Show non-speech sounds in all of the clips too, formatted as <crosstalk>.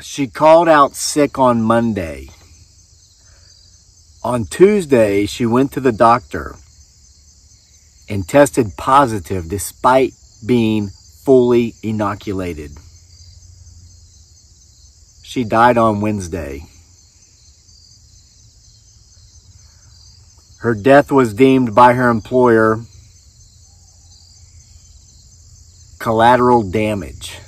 she called out sick on Monday. On Tuesday, she went to the doctor and tested positive despite being fully inoculated. She died on Wednesday. Her death was deemed by her employer collateral damage.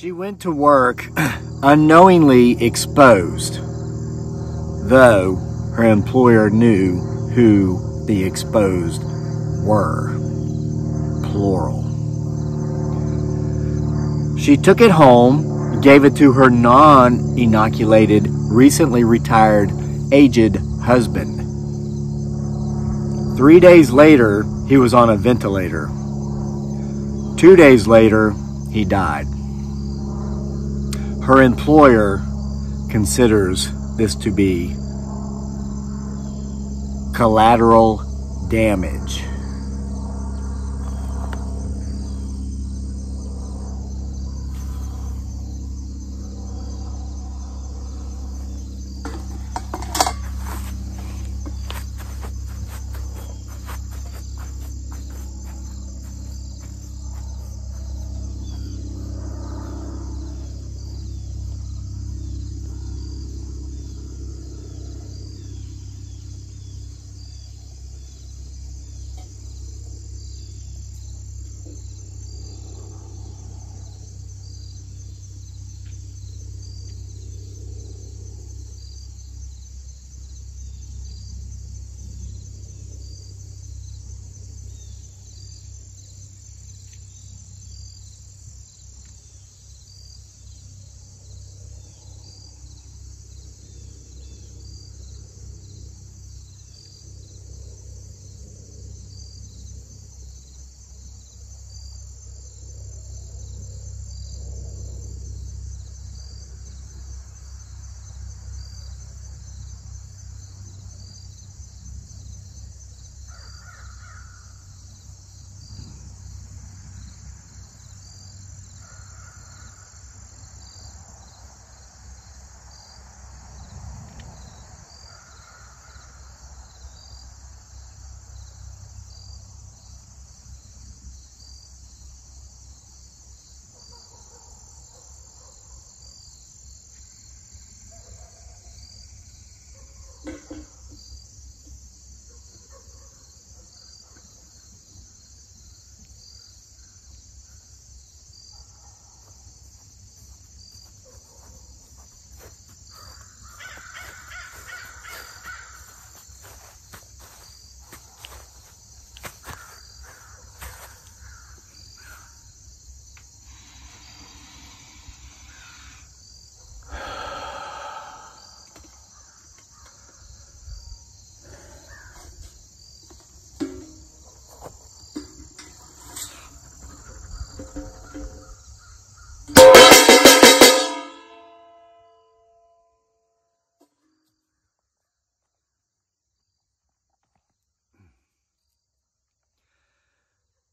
She went to work <clears throat> unknowingly exposed, though her employer knew who the exposed were. Plural. She took it home, gave it to her non inoculated, recently retired, aged husband. Three days later, he was on a ventilator. Two days later, he died. Her employer considers this to be collateral damage.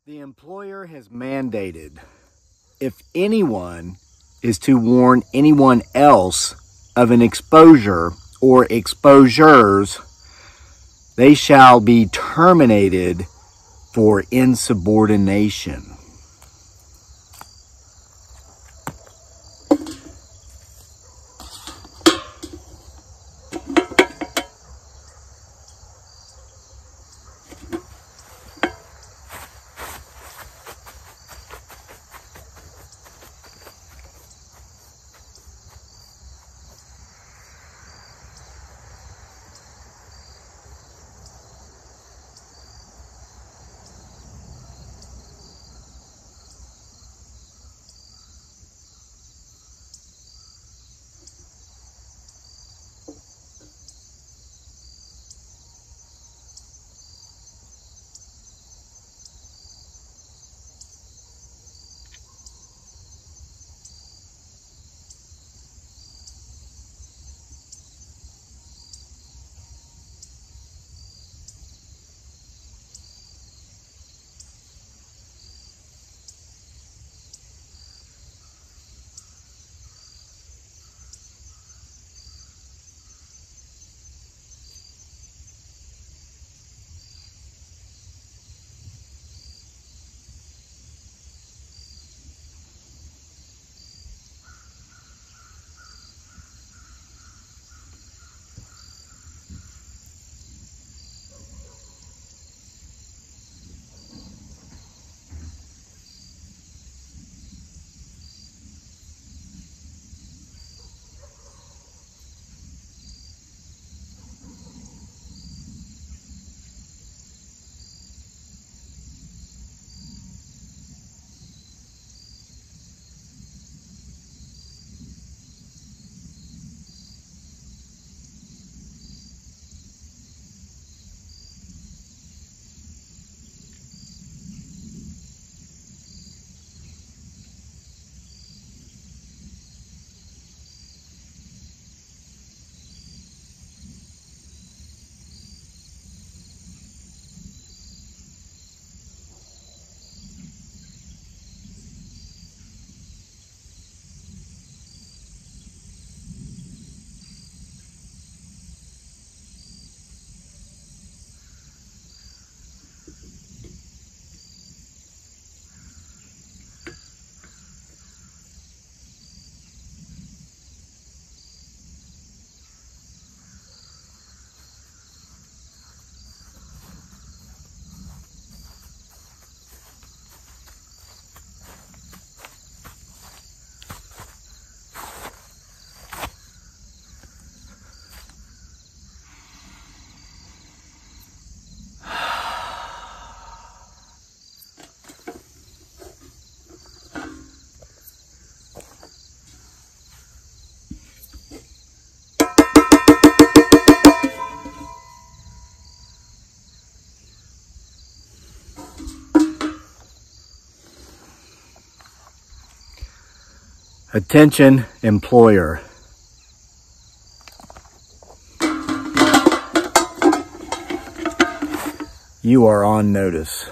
The employer has mandated if anyone is to warn anyone else of an exposure or exposures, they shall be terminated for insubordination. Attention employer. You are on notice.